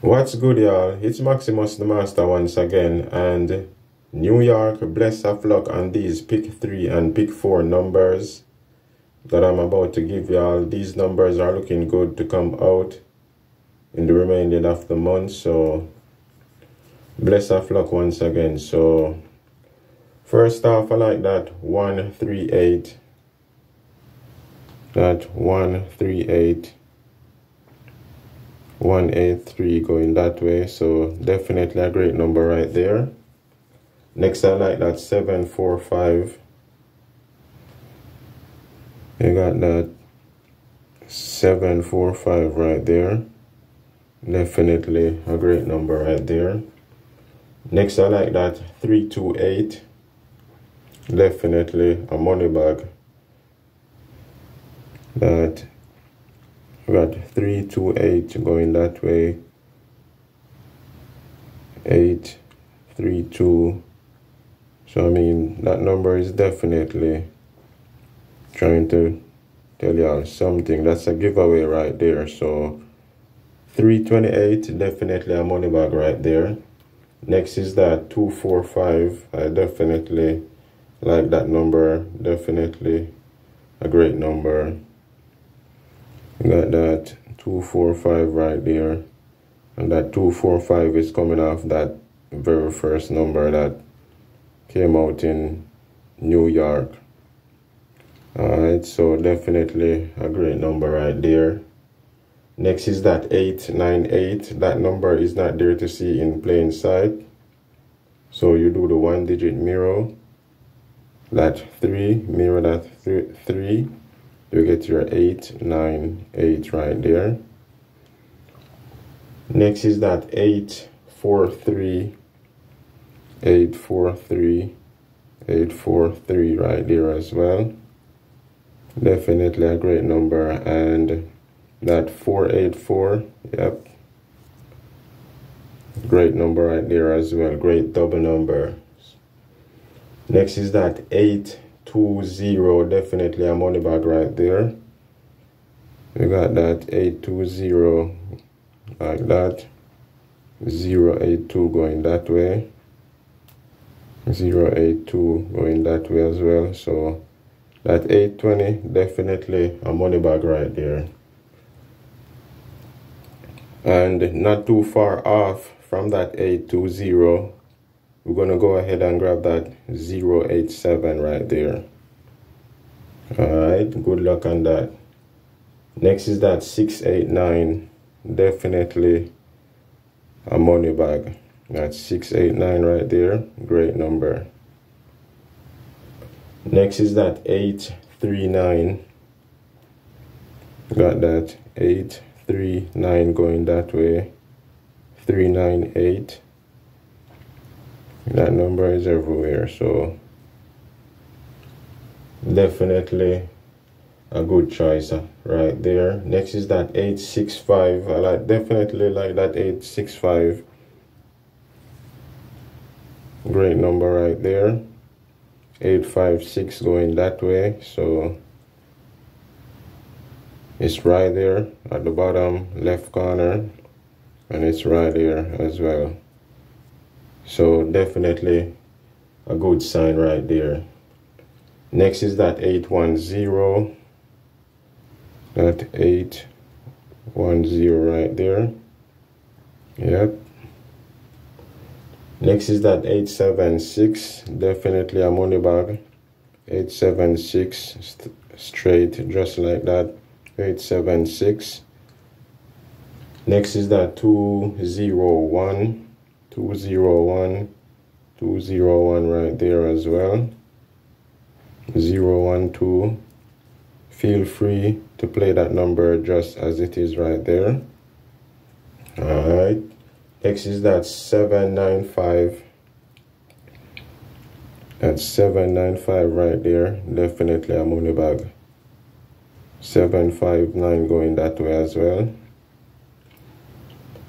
What's good, y'all? It's Maximus Da Masta once again, and New York, bless of flock on these pick three and pick four numbers that I'm about to give y'all. These numbers are looking good to come out in the remainder of the month, so bless of flock once again. So, first off, I like that one three eight. That one three eight 183 going that way so definitely a great number right there. Next i like that 745 you got that 745 right there. Definitely a great number right there. Next i like that 328 definitely a money bag. That we got 3 to 8 going that way. 8 3 2 so I mean that number is definitely trying to tell y'all something. That's a giveaway right there. So 328 definitely a money bag right there. Next is that 245 I definitely like that number. Definitely a great number got that 245 right there. And that 245 is coming off that very first number that came out in New York. Alright so definitely a great number right there. Next is that 898 that number is not there to see in plain sight. So you do the one digit mirror. That 3 mirror that th 3 you get your 8 9 8 right there. Next is that 8 4 3 8 4 3 8 4 3 right there as well. Definitely a great number and that 484 yep. Great number right there as well great double number. Next is that 8 two zero definitely a money bag right there. We got that 820 like that. 082 going that way. 082 going that way as well. So that 820 definitely a money bag right there. And not too far off from that 820 we're going to go ahead and grab that 087 right there. All right good luck on that. Next is that 689 definitely a money bag. That's 689 right there great number. Next is that 839 got that 839 going that way. 398 that number is everywhere so definitely a good choice uh, right there. Next is that 865 i like definitely like that 865 great number right there. 856 going that way so it's right there at the bottom left corner and it's right here as well so definitely a good sign right there. Next is that 810. That 810 right there. Yep. Next is that 876. Definitely a money bag. 876 st straight just like that. 876. Next is that 201 201 201 right there as well. 012 feel free to play that number just as it is right there. All right next is that 795 that's 795 right there definitely a money bag. 759 going that way as well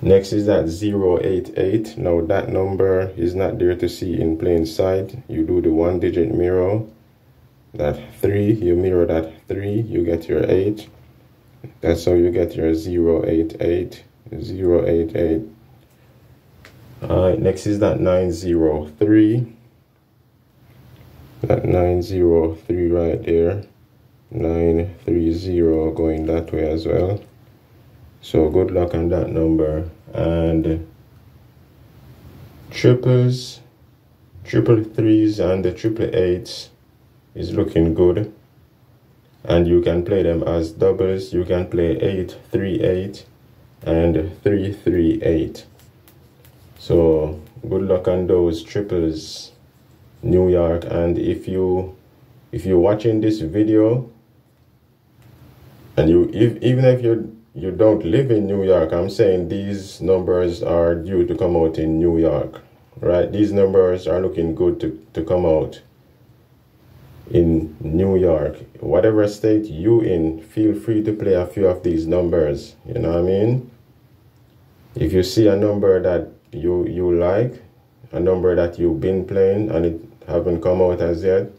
Next is that 088. Now that number is not there to see in plain sight. You do the one digit mirror. That 3, you mirror that 3, you get your 8. That's how you get your 088. 088. All right, next is that 903. That 903 right there. 930 going that way as well. So good luck on that number. And triples, triple threes, and the triple eights is looking good. And you can play them as doubles. You can play 8 3 8 and 3 3 8. So good luck on those triples, New York. And if you if you're watching this video and you if, even if you you don't live in New York, I'm saying these numbers are due to come out in New York, right? These numbers are looking good to, to come out in New York. Whatever state you in, feel free to play a few of these numbers. You know what I mean? If you see a number that you you like, a number that you've been playing and it haven't come out as yet,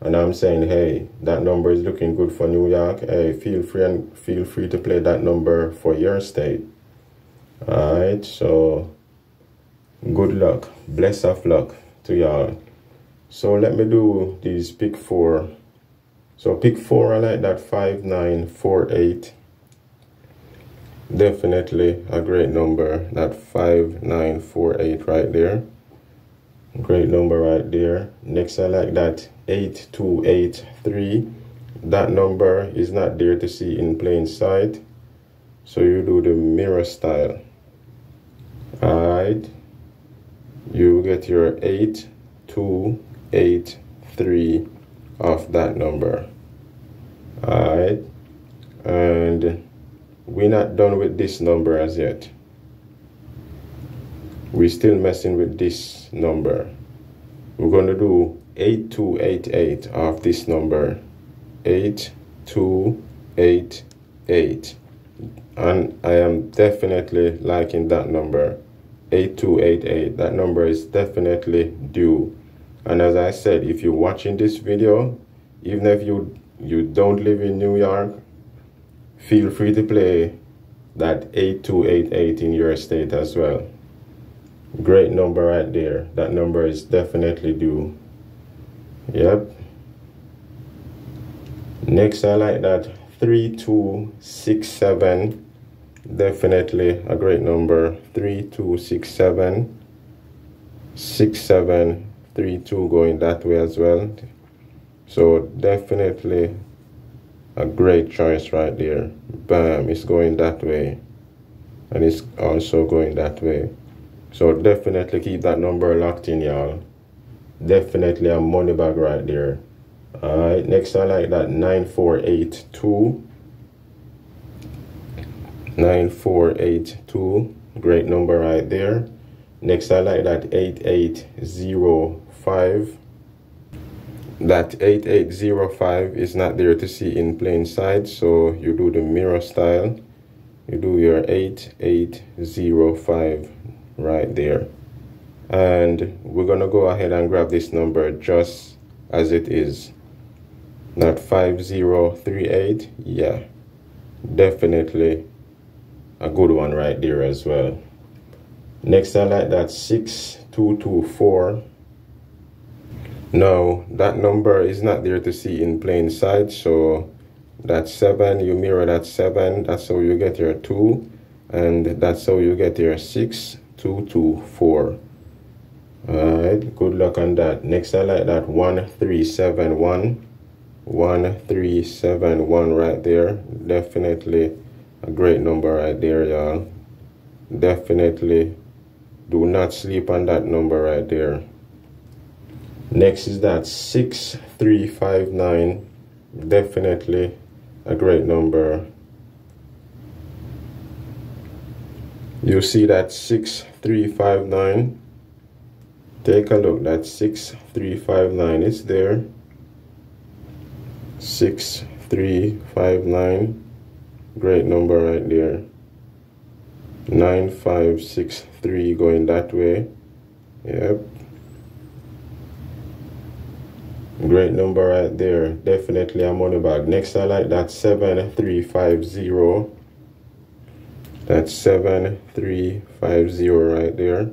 and I'm saying, hey, that number is looking good for New York. Hey, feel free and feel free to play that number for your state. All right, so good luck, bless of luck to y'all. So let me do these pick four. So pick four, I like that five nine four eight. Definitely a great number. That five nine four eight right there. Great number right there. Next, I like that 8283. That number is not there to see in plain sight. So you do the mirror style. Alright. You get your 8283 of that number. Alright. And we're not done with this number as yet we're still messing with this number. We're going to do 8288 of this number. 8288. And I am definitely liking that number. 8288. That number is definitely due. And as I said, if you're watching this video, even if you you don't live in New York, feel free to play that 8288 in your state as well. Great number right there. That number is definitely due. Yep. Next, I like that 3267. Definitely a great number. 3267. 6732 going that way as well. So definitely a great choice right there. Bam, it's going that way. And it's also going that way. So definitely keep that number locked in, y'all. Definitely a money bag right there. Alright, next I like that 9482. 9482. Great number right there. Next I like that 8805. That 8805 is not there to see in plain sight, so you do the mirror style. You do your 8805 right there and we're gonna go ahead and grab this number just as it is. Not 5038 yeah. Definitely a good one right there as well. Next i like that 6224 now that number is not there to see in plain sight so that 7 you mirror that 7 that's how you get your 2 and that's how you get your 6 two two four all right good luck on that. Next i like that one three seven one. one three seven one right there. Definitely a great number right there y'all. Definitely do not sleep on that number right there. Next is that six three five nine. Definitely a great number. You see that 6359 take a look. That 6359 is there. 6359 great number right there. 9563 going that way. Yep. Great number right there. Definitely a money bag. Next i like that 7350 that's 7350 right there.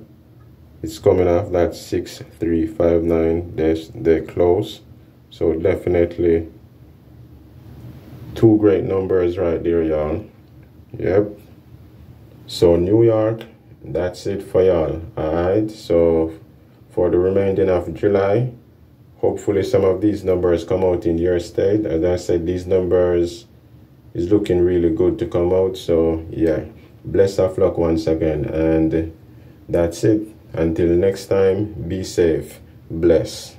It's coming off that 6359 dash they're close. So definitely two great numbers right there y'all. Yep. So new york that's it for y'all. All right so for the remaining of july hopefully some of these numbers come out in your state. As i said these numbers is looking really good to come out. So yeah. Bless of luck once again. And that's it until next time be safe. Bless